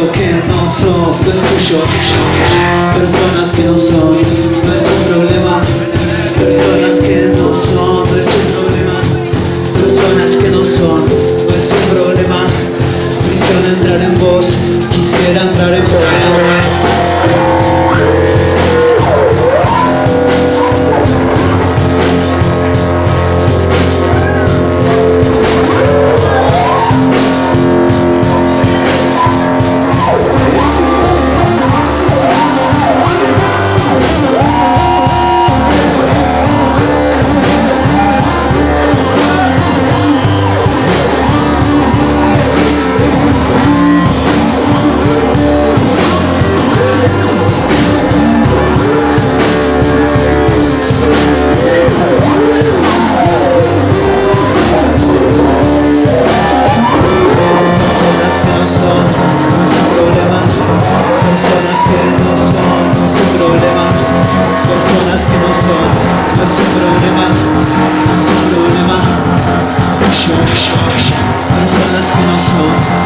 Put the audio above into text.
lo que no son es tuyo. Personas que no son, no es un problema. Personas que no son, no es un problema. Personas que no son, no es un problema. Quisiera entrar en vos, quisiera entrar en vos. school.